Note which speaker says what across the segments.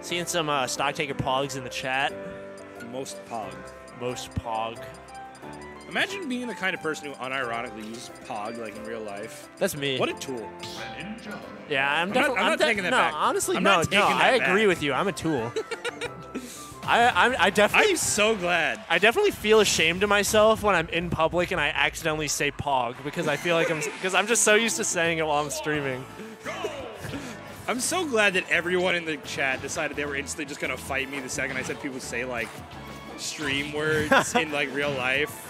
Speaker 1: Seeing some uh, stock taker pogs in the chat.
Speaker 2: Most pog.
Speaker 1: Most pog.
Speaker 2: Imagine being the kind of person who unironically uses pog like in real life.
Speaker 1: That's me.
Speaker 2: What a tool.
Speaker 1: Yeah, I'm,
Speaker 2: I'm not-
Speaker 1: definitely.
Speaker 2: I'm not taking that
Speaker 1: no,
Speaker 2: back.
Speaker 1: honestly,
Speaker 2: I'm
Speaker 1: no,
Speaker 2: not
Speaker 1: no.
Speaker 2: that
Speaker 1: I agree
Speaker 2: back.
Speaker 1: with you. I'm a tool. I, I'm, I definitely,
Speaker 2: I'm so glad.
Speaker 1: I definitely feel ashamed of myself when I'm in public and I accidentally say pog because I feel like I'm, because I'm just so used to saying it while I'm streaming.
Speaker 2: I'm so glad that everyone in the chat decided they were instantly just gonna fight me the second I said people say like stream words in like real life.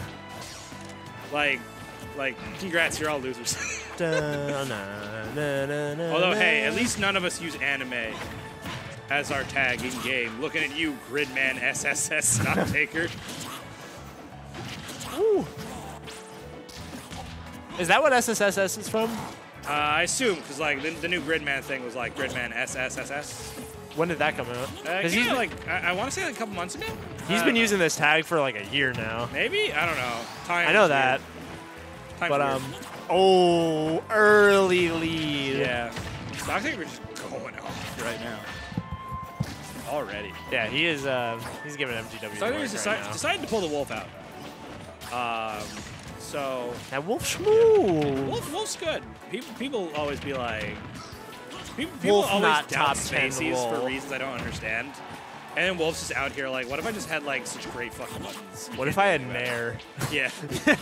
Speaker 2: Like, like, congrats, you're all losers. Although, hey, at least none of us use anime as our tag in game. Looking at you, Gridman SSS stock taker.
Speaker 1: Ooh. Is that what SSSS is from?
Speaker 2: Uh, I assume because like the, the new Gridman thing was like Gridman SSSS.
Speaker 1: When did that come out?
Speaker 2: Uh,
Speaker 1: 'Cause
Speaker 2: he's
Speaker 1: he's,
Speaker 2: like I, I want to say like a couple months ago.
Speaker 1: he's
Speaker 2: Uh,
Speaker 1: been using this tag for like a year now.
Speaker 2: maybe I don't know. Time.
Speaker 1: I know that, but
Speaker 2: weird.
Speaker 1: um, oh, early lead.
Speaker 2: yeah, I think we're just going off right now. Already.
Speaker 1: Yeah, he is. Uh, he's giving MGW.
Speaker 2: Stock
Speaker 1: work
Speaker 2: taker
Speaker 1: right
Speaker 2: decided, decided to pull the wolf out. Um, so
Speaker 1: Now Wolf Schmoo.
Speaker 2: Wolf, Wolf's good. People, people always be like, people, people
Speaker 1: Wolf
Speaker 2: always doubt
Speaker 1: top 10
Speaker 2: Spaceys for reasons I don't understand. And then Wolf's just out here like, what if I just had like such great fucking buttons?
Speaker 1: What if I had Nair?
Speaker 2: Yeah.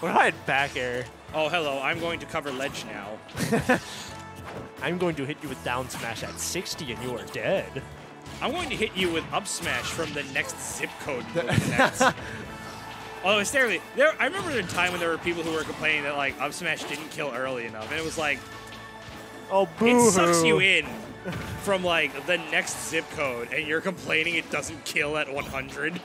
Speaker 1: What if I had back air?
Speaker 2: oh, hello. I'm going to cover ledge now.
Speaker 1: I'm going to hit you with down smash at 60 and you are dead.
Speaker 2: I'm going to hit you with up smash from the next zip code. Moving next. Although hysterically, there I remember the time when there were people who were complaining that like up smash didn't kill early enough, and it was like
Speaker 1: Oh, boo
Speaker 2: it sucks you in from like the next zip code, and you're complaining it doesn't kill at 100.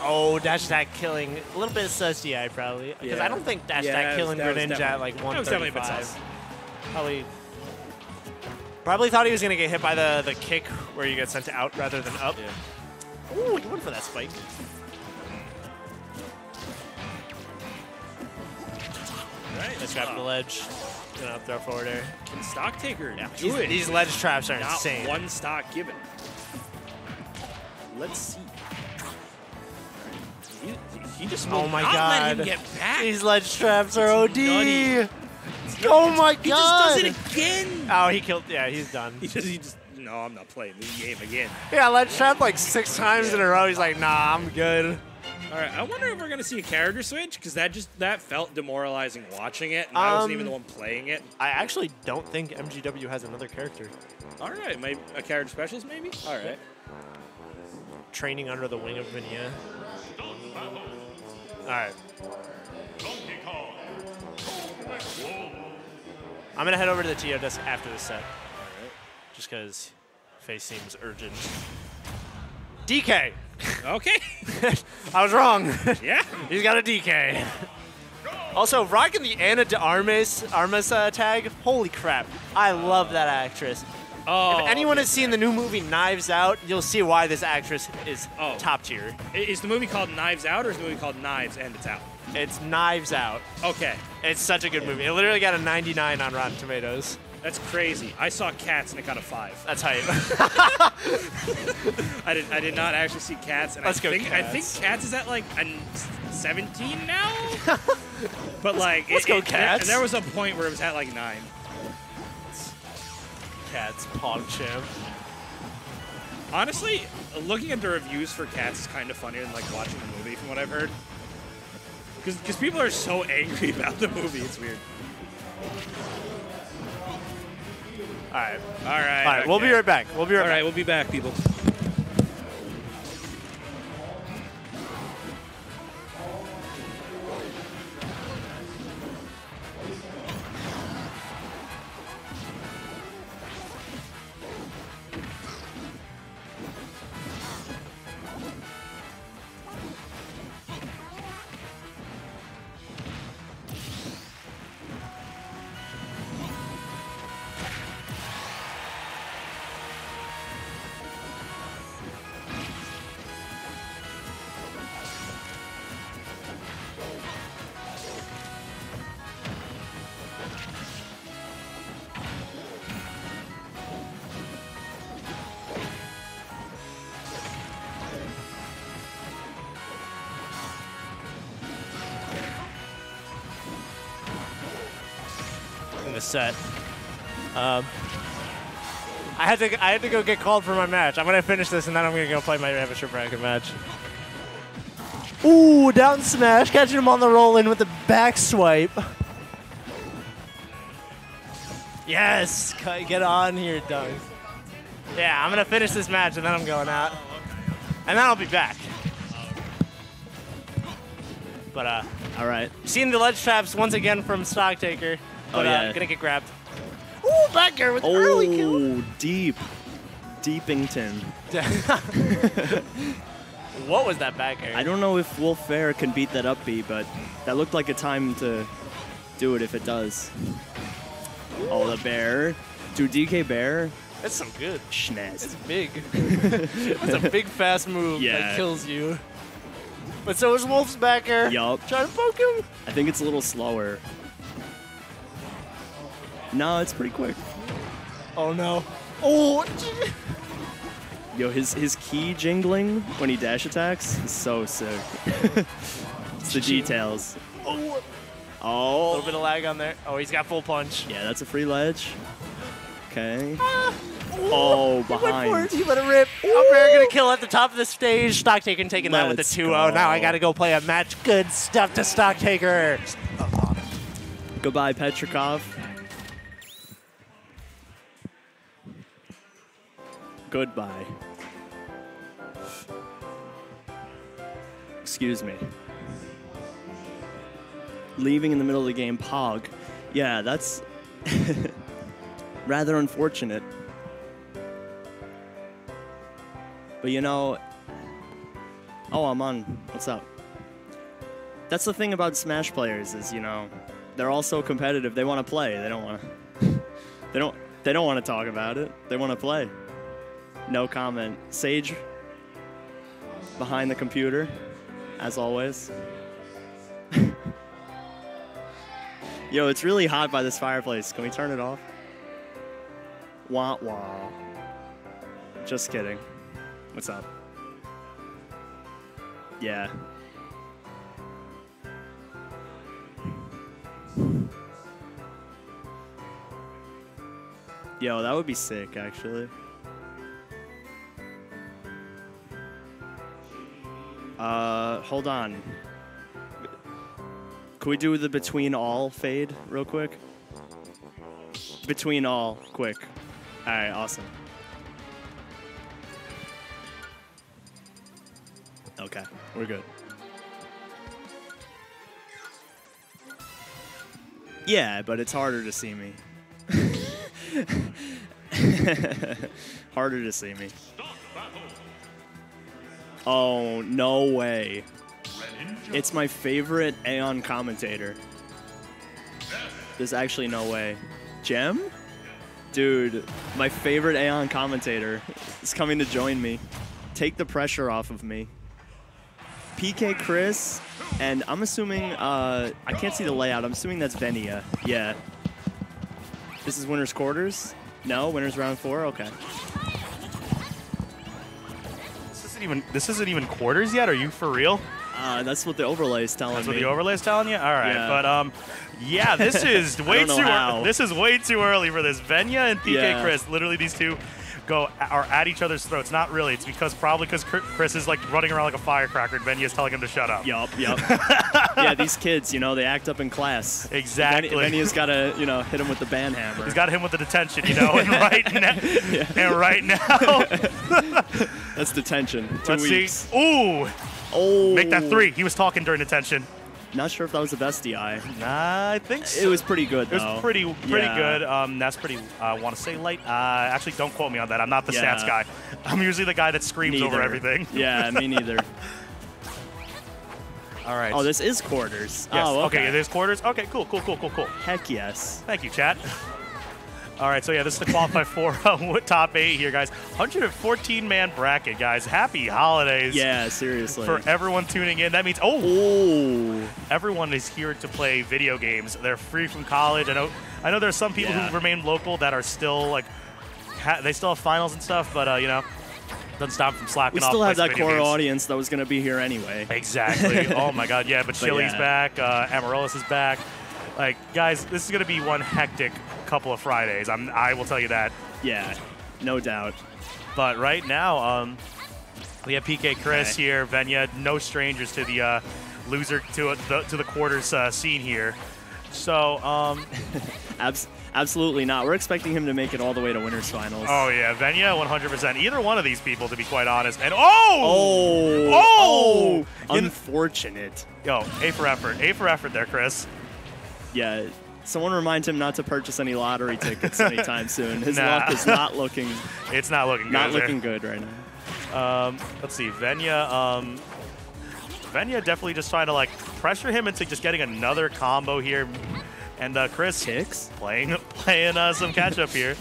Speaker 1: Oh, dash attack killing a little bit of sus DI probably because
Speaker 2: Yeah.
Speaker 1: I don't think dash
Speaker 2: Yeah,
Speaker 1: attack
Speaker 2: that
Speaker 1: killing
Speaker 2: that was
Speaker 1: Greninja at
Speaker 2: definitely-
Speaker 1: like
Speaker 2: that was definitely a bit
Speaker 1: 135. Probably. Probably thought he was gonna get hit by the the kick where you get sent out rather than up. Ooh, you went for that spike. Let's grab the ledge. Gonna up throw forward air.
Speaker 2: Can stock taker
Speaker 1: Yeah,
Speaker 2: do
Speaker 1: these,
Speaker 2: it?
Speaker 1: these ledge traps are
Speaker 2: Not
Speaker 1: insane.
Speaker 2: one stock given. Let's see. He, he just
Speaker 1: Oh my god.
Speaker 2: let him get back.
Speaker 1: These ledge traps are OD.
Speaker 2: nutty.
Speaker 1: Oh my god.
Speaker 2: he just does it again.
Speaker 1: Oh, he killed. Yeah, he's done.
Speaker 2: He just, he just, no, I'm not playing this game again.
Speaker 1: Yeah, ledge trap like six times in a row. He's like, nah, I'm good.
Speaker 2: All right, I wonder if we're gonna see a character switch because that just that felt demoralizing watching it, and I wasn't
Speaker 1: Um,
Speaker 2: even the one playing it.
Speaker 1: I actually don't think MGW has another character
Speaker 2: All right, maybe a character specialist, maybe. All right.
Speaker 1: training under the wing of Vinia. All right. I'm gonna head over to the TO desk after the set, Alright. just because face seems urgent. DK.
Speaker 2: Okay.
Speaker 1: I was wrong.
Speaker 2: yeah.
Speaker 1: He's got a DK. Also, rocking the Ana de Armas Armas uh, tag. Holy crap! I love that actress.
Speaker 2: Oh.
Speaker 1: If anyone has seen the new movie Knives Out, you'll see why this actress is
Speaker 2: Oh.
Speaker 1: top tier.
Speaker 2: Is the movie called Knives Out or is the movie called Knives and it's out?
Speaker 1: It's Knives Out.
Speaker 2: Okay.
Speaker 1: It's such a good movie. It literally got a 99 on Rotten Tomatoes.
Speaker 2: That's crazy. I saw Cats and it got a five.
Speaker 1: That's hype.
Speaker 2: I did. I did not actually see Cats, and
Speaker 1: Let's
Speaker 2: I
Speaker 1: go
Speaker 2: think I
Speaker 1: Cats.
Speaker 2: think Cats is at like a 17 now. but like,
Speaker 1: Let's
Speaker 2: it-
Speaker 1: go
Speaker 2: it- there-
Speaker 1: Cats.
Speaker 2: There, was a point where it was at like nine.
Speaker 1: Cats, PogChamp.
Speaker 2: Honestly, looking at the reviews for Cats is kind of funnier than like watching the movie, from what I've heard. Cause Because people are so angry about the movie, it's weird.
Speaker 1: All right.
Speaker 2: All right.
Speaker 1: All right. We'll be right back. We'll be right
Speaker 2: All
Speaker 1: back.
Speaker 2: right, we'll be back, people.
Speaker 1: A set. Um, I had to I had to go get called for my match. I'm gonna finish this and then I'm gonna go play my amateur bracket match. Ooh, down smash, catching him on the roll in with the back swipe. Yes, get on here, Doug. Yeah, I'm gonna finish this match and then I'm going out, and then I'll be back. But uh,
Speaker 3: All right.
Speaker 1: seeing the ledge traps once again from Stock Taker. But,
Speaker 3: Oh,
Speaker 1: uh,
Speaker 3: yeah.
Speaker 1: gonna get grabbed. Ooh, back air with the early kill.
Speaker 3: Oh, deep. Deepington.
Speaker 1: What was that back air?
Speaker 3: I don't know if Wolf Fair can beat that up B, but that looked like a time to do it if it does. Oh, the bear. Dude, DK Bear,
Speaker 1: That's so good.
Speaker 3: schnaz.
Speaker 1: It's big. That's a big fast move
Speaker 3: Yeah.
Speaker 1: that kills you. But so is Wolf's back air.
Speaker 3: Yup.
Speaker 1: Try to poke him.
Speaker 3: I think it's a little slower. No, it's pretty quick.
Speaker 1: Oh no. Oh.
Speaker 3: Yo, his his key jingling when he dash attacks is so sick. it's the details.
Speaker 1: Oh. A little
Speaker 3: Oh,
Speaker 1: bit of lag on there. Oh, he's got full punch.
Speaker 3: yeah, that's a free ledge. Okay.
Speaker 1: Ah.
Speaker 3: Oh,
Speaker 1: He went for
Speaker 3: behind.
Speaker 1: it. He let it rip. Up air gonna kill at the top of the stage. Stock Taker taking that with
Speaker 3: Let's
Speaker 1: a 2-0. Now I gotta go play a match. Good stuff to Stock Taker.
Speaker 3: Goodbye, Petrikov. Goodbye. Excuse me. Leaving in the middle of the game, Pog. Yeah, that's rather unfortunate. But you know, oh, I'm on. What's up? That's the thing about Smash players is, you know, they're all so competitive. They want to play. They don't want to. they don't. They don't want to talk about it. They want to play. No comment. Sage behind the computer, as always. Yo, it's really hot by this fireplace. Can we turn it off? Wah wah. Just kidding. What's up? Yeah. Yo, that would be sick, actually. Uh, hold on. Can we do the between all fade real quick? Between all, quick. All right, awesome. Okay, we're good. Yeah, but it's harder to see me. harder to see me. Oh, no way. It's my favorite AON commentator. There's actually no way. Gem? Dude, my favorite AON commentator is coming to join me. Take the pressure off of me. PK Chris, and I'm assuming, uh, I can't see the layout. I'm assuming that's Venia. Yeah. This is winner's quarters? No, winner's round four? Okay.
Speaker 4: Isn't even this isn't even quarters yet. Are you for real?
Speaker 3: Uh, that's what the overlay is telling
Speaker 4: That's
Speaker 3: me.
Speaker 4: what the overlay's telling you. All right,
Speaker 3: Yeah.
Speaker 4: but um, yeah, this is way too this is way too early for this. Venya and PK
Speaker 3: Yeah.
Speaker 4: Chris, literally these two go are at each other's throats. Not really. It's because probably because Chris is like running around like a firecracker, and Venya is telling him to shut up.
Speaker 3: Yup, yup. yeah, these kids, you know, they act up in class.
Speaker 4: Exactly.
Speaker 3: Venia's got to, you know, hit him with the band hammer.
Speaker 4: He's got him with the detention, you know, and right now, and right now,
Speaker 3: That's detention. 2
Speaker 4: let's
Speaker 3: weeks.
Speaker 4: see. Ooh,
Speaker 3: Oh.
Speaker 4: make that three. He was talking during detention.
Speaker 3: Not sure if that was the best DI.
Speaker 4: Nah, I think so.
Speaker 3: It was pretty good,
Speaker 4: It was pretty pretty
Speaker 3: Yeah.
Speaker 4: good. Um, that's pretty. I want to say light. Uh, actually, don't quote me on that. I'm not the
Speaker 3: Yeah.
Speaker 4: stats guy. I'm usually the guy that screams over everything.
Speaker 3: Yeah, me neither.
Speaker 4: All right.
Speaker 3: Oh, this is quarters.
Speaker 4: Yes.
Speaker 3: Oh, okay.
Speaker 4: There's quarters. Okay. Cool. Cool. Cool. Cool. Cool.
Speaker 3: Heck yes.
Speaker 4: Thank you, chat. All right, so yeah, this is the qualify for uh, top eight here, guys. 114 man bracket, guys. Happy holidays.
Speaker 3: Yeah, seriously.
Speaker 4: For everyone tuning in, that means oh,
Speaker 3: oh,
Speaker 4: everyone is here to play video games. They're free from college. I know. I know there are some people
Speaker 3: Yeah.
Speaker 4: who remain local that are still like, ha- they still have finals and stuff, but uh, you know, doesn't stop them from slacking
Speaker 3: we
Speaker 4: off.
Speaker 3: still have that core
Speaker 4: games.
Speaker 3: audience that was going to be here anyway.
Speaker 4: Exactly. oh my God. Yeah, but
Speaker 3: But
Speaker 4: Chili's
Speaker 3: yeah.
Speaker 4: back. Uh, Amaryllis is back. Like, guys, this is going to be one hectic couple of Fridays. I'm, I will tell you that.
Speaker 3: Yeah, no doubt.
Speaker 4: But right now, um, we have PK Chris
Speaker 3: Okay.
Speaker 4: here, Venya, no strangers to the uh, loser to the to the quarters uh, scene here. So, um,
Speaker 3: Abs- absolutely not. We're expecting him to make it all the way to winners finals.
Speaker 4: oh yeah, Venya, 100%. Either one of these people, to be quite honest. And oh,
Speaker 3: Oh!
Speaker 4: Oh!
Speaker 3: oh! Unfortunate.
Speaker 4: yo, A for effort, A for effort there, Chris.
Speaker 3: Yeah. Someone remind him not to purchase any lottery tickets anytime soon. His
Speaker 4: Nah.
Speaker 3: luck is not looking
Speaker 4: It's not looking good.
Speaker 3: not
Speaker 4: there.
Speaker 3: looking good right now.
Speaker 4: Um, let's see, Venya. Um, Venya definitely just trying to like pressure him into just getting another combo here, and uh, Chris
Speaker 3: Kicks?
Speaker 4: playing playing uh, some catch up here.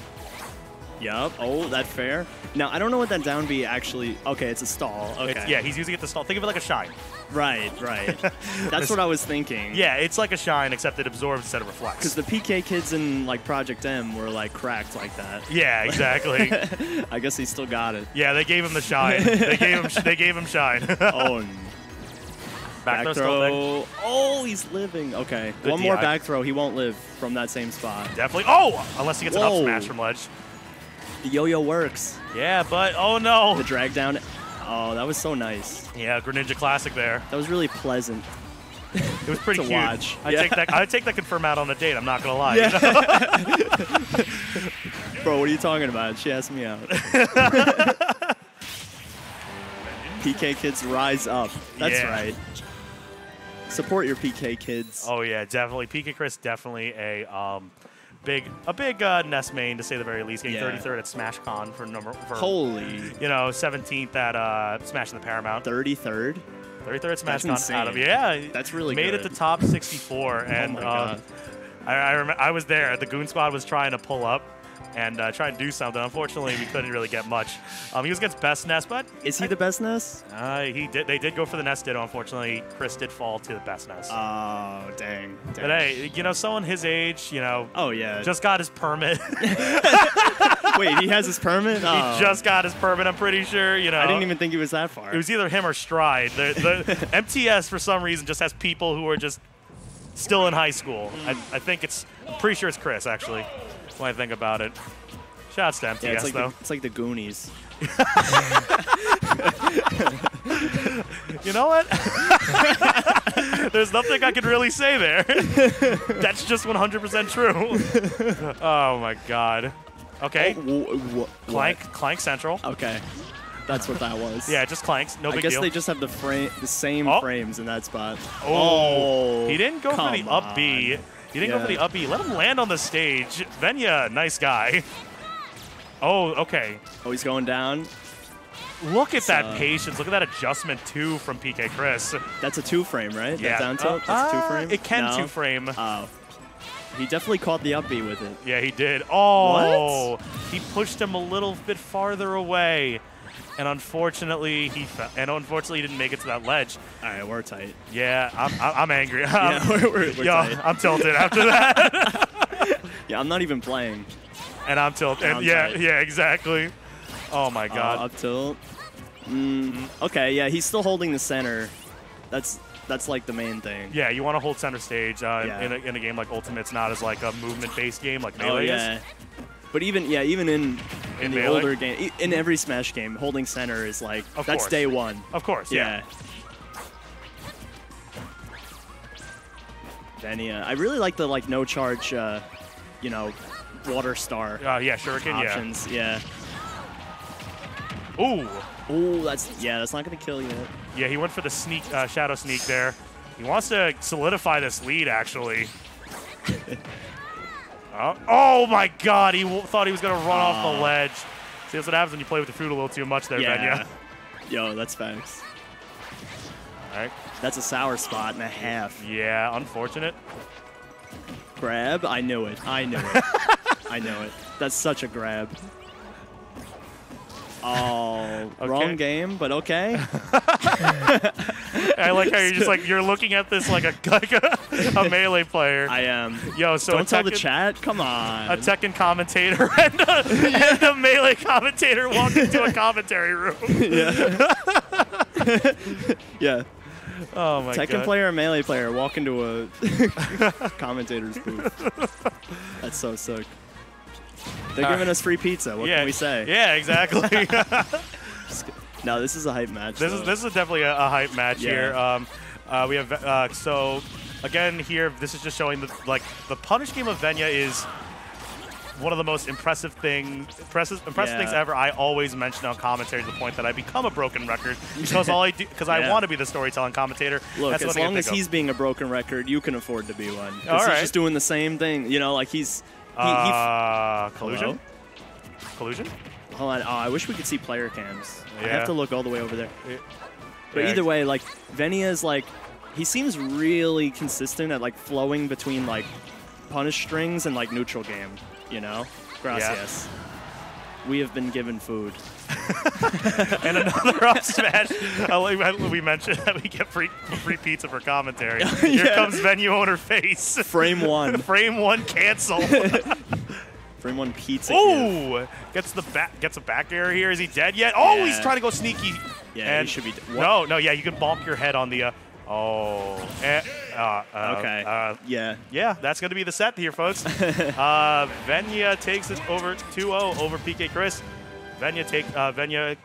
Speaker 3: Yup. Oh, that fair. Now I don't know what that down B actually. Okay, it's a stall. Okay.
Speaker 4: It's, yeah, he's using it to stall. Think of it like a shine.
Speaker 3: Right. Right. That's what I was thinking.
Speaker 4: Yeah, it's like a shine except it absorbs instead of reflects.
Speaker 3: Because the PK kids in like Project M were like cracked like that.
Speaker 4: yeah, exactly.
Speaker 3: I guess he still got it.
Speaker 4: yeah, they gave him the shine. They gave him they gave him shine.
Speaker 3: Oh, n-
Speaker 4: Back,
Speaker 3: back
Speaker 4: throw,
Speaker 3: throw. Oh, he's living. Okay.
Speaker 4: Good
Speaker 3: One more back throw. He won't live from that same spot.
Speaker 4: Definitely. Oh, unless he gets an up smash from ledge.
Speaker 3: The yo-yo works.
Speaker 4: Yeah, but oh no.
Speaker 3: The drag down. Oh, that was so nice.
Speaker 4: Yeah, Greninja Classic there.
Speaker 3: That was really pleasant.
Speaker 4: It was pretty
Speaker 3: To
Speaker 4: cute.
Speaker 3: watch.
Speaker 4: I
Speaker 3: Yeah.
Speaker 4: take that. I take that confirm out on a date. I'm not gonna lie.
Speaker 3: Yeah.
Speaker 4: you know?
Speaker 3: Bro, what are you talking about? She asked me out. PK kids rise up. That's
Speaker 4: Yeah.
Speaker 3: right. Support your PK kids.
Speaker 4: Oh yeah, definitely. PK Chris definitely a um, big a big uh, Ness main to say the very least. Getting
Speaker 3: Yeah.
Speaker 4: 33rd at SmashCon for number for
Speaker 3: Holy.
Speaker 4: you know 17th at uh, Smash in the Paramount.
Speaker 3: 33rd?
Speaker 4: 33rd at
Speaker 3: That's
Speaker 4: SmashCon out of yeah.
Speaker 3: That's really
Speaker 4: made
Speaker 3: good.
Speaker 4: it to top 64 and um, I I, rem- I was there. The Goon Squad was trying to pull up. And uh, try and do something. Unfortunately, we couldn't really get much. Um, he was against Best Ness, but
Speaker 3: Is he the best Ness?
Speaker 4: uh, he did. They did go for the Ness Ditto. Unfortunately, Chris did fall to the Best Ness.
Speaker 3: Oh, dang. dang.
Speaker 4: but hey, you know, someone his age, you know,
Speaker 3: Oh, yeah.
Speaker 4: just got his permit.
Speaker 3: Wait, he has his permit? Oh.
Speaker 4: He just got his permit. I'm pretty sure. You know,
Speaker 3: I didn't even think he was that far.
Speaker 4: It was either him or Stride. The, the MTS for some reason just has people who are just still in high school. I, I think it's. I'm pretty sure it's Chris actually. When I think about it. Shouts to MTS
Speaker 3: yeah, it's like,
Speaker 4: though.
Speaker 3: the, it's like the Goonies.
Speaker 4: You know what? There's nothing I can really say there. That's just 100% true. oh my god. Okay.
Speaker 3: Oh,
Speaker 4: Clank, Clank Central.
Speaker 3: Okay. That's what that was.
Speaker 4: Yeah, just clanks. No
Speaker 3: I
Speaker 4: big
Speaker 3: guess they just have the frame, the same
Speaker 4: Oh.
Speaker 3: frames in that spot.
Speaker 4: Oh, oh he didn't go for the up B. He didn't go for the
Speaker 3: Yeah.
Speaker 4: up B. Let him land on the stage. Venya, nice guy. Oh, okay.
Speaker 3: Oh, he's going down.
Speaker 4: Look at that patience. Look at that adjustment too from PK Chris.
Speaker 3: That's a two frame, right?
Speaker 4: Yeah,
Speaker 3: That down tilt?
Speaker 4: Uh,
Speaker 3: That's two frame?
Speaker 4: It can
Speaker 3: No?
Speaker 4: two frame.
Speaker 3: Oh. He definitely caught the up B with it.
Speaker 4: Yeah, he did. Oh, what? he pushed him a little bit farther away, and unfortunately he fe- and unfortunately he didn't make it to that ledge.
Speaker 3: All right, we're tight.
Speaker 4: Yeah, I'm, I'm I'm angry.
Speaker 3: Yeah, we're, we're, we're
Speaker 4: Yo,
Speaker 3: tight.
Speaker 4: I'm tilted after that,
Speaker 3: Yeah, I'm not even playing.
Speaker 4: and I'm tilted. And
Speaker 3: I'm
Speaker 4: yeah,
Speaker 3: tight.
Speaker 4: yeah, exactly. Oh my
Speaker 3: Uh,
Speaker 4: god.
Speaker 3: up tilt. Mm, okay, yeah, he's still holding the center. That's that's like the main thing.
Speaker 4: Yeah, you want to hold center stage uh,
Speaker 3: Yeah.
Speaker 4: in, a, in a game like Ultimate. It's not as like a movement-based game like
Speaker 3: Oh
Speaker 4: Melee
Speaker 3: yeah.
Speaker 4: is.
Speaker 3: But even yeah, even in in,
Speaker 4: In
Speaker 3: the older game, in every Smash game, holding center is like
Speaker 4: Of
Speaker 3: that's
Speaker 4: course.
Speaker 3: day one.
Speaker 4: Of course, yeah.
Speaker 3: Venia. I really like the like no charge, uh, you know, water star
Speaker 4: Uh, yeah, Shuriken,
Speaker 3: options. Yeah.
Speaker 4: yeah. Ooh,
Speaker 3: Oh, that's yeah, that's not gonna kill yet.
Speaker 4: yeah, he went for the sneak, uh, shadow sneak there. He wants to solidify this lead, actually. oh, oh my God, he w- thought he was gonna run off the
Speaker 3: oh.
Speaker 4: ledge. See, that's what happens when you play with the fruit a little too much there,
Speaker 3: Yeah.
Speaker 4: Venya.
Speaker 3: Yo, that's facts.
Speaker 4: All right.
Speaker 3: That's a sour spot and a half.
Speaker 4: Yeah, unfortunate.
Speaker 3: Grab. I knew it. I knew it. I knew it. That's such a grab. Oh,
Speaker 4: Okay.
Speaker 3: wrong game, but okay.
Speaker 4: I like how you're just like you're looking at this like a like a, a melee player.
Speaker 3: I am.
Speaker 4: Yo, so
Speaker 3: Don't
Speaker 4: a
Speaker 3: tell the chat. Come on.
Speaker 4: a Tekken commentator and a, and a melee commentator walk into a commentary room.
Speaker 3: yeah. yeah.
Speaker 4: Oh my god.
Speaker 3: Tekken
Speaker 4: god.
Speaker 3: player or melee player walk into a commentator's booth. That's so sick. They're
Speaker 4: All
Speaker 3: giving
Speaker 4: right.
Speaker 3: us free pizza. What
Speaker 4: yeah,
Speaker 3: can we say?
Speaker 4: Yeah, exactly.
Speaker 3: No, this is a hype match.
Speaker 4: This is this is definitely a, a hype match
Speaker 3: Yeah.
Speaker 4: here. Um, uh, we have uh, so again here. This is just showing the like the punish game of Venya is one of the most impressive things impressive impressive things ever. I always mention on commentary to the point that I become a broken record because all I do because I want to be the storytelling commentator.
Speaker 3: Look,
Speaker 4: That's
Speaker 3: as
Speaker 4: what I can
Speaker 3: long as
Speaker 4: think of.
Speaker 3: he's being a broken record, you can afford to be one.
Speaker 4: All
Speaker 3: he's just doing the same thing. You know, like he's. He, he f-
Speaker 4: uh, collusion.
Speaker 3: Hold on. Oh, I wish we could see player cams. I have to look all the way over there.
Speaker 4: Yeah.
Speaker 3: But
Speaker 4: Yeah.
Speaker 3: either way, like Venia is like, he seems really consistent at like flowing between like punish strings and like neutral game. You know, gracias. We have been given food.
Speaker 4: and another up smash. I like how we mentioned that we get free free pizza for commentary. Here
Speaker 3: Yeah.
Speaker 4: comes venue owner face.
Speaker 3: Frame one.
Speaker 4: Frame one cancel.
Speaker 3: Frame one pizza.
Speaker 4: Ooh, gets the back gets a back air here. Is he dead yet? Oh, he's trying to go sneaky.
Speaker 3: Yeah,
Speaker 4: and
Speaker 3: he should be.
Speaker 4: No, no, yeah, you can bonk your head on the. Uh, oh, eh, uh, uh,
Speaker 3: Okay.
Speaker 4: Uh,
Speaker 3: Yeah.
Speaker 4: yeah, that's going to be the set here, folks. uh, Venya takes it over 2-0 over PK Chris. Venya take uh, Venya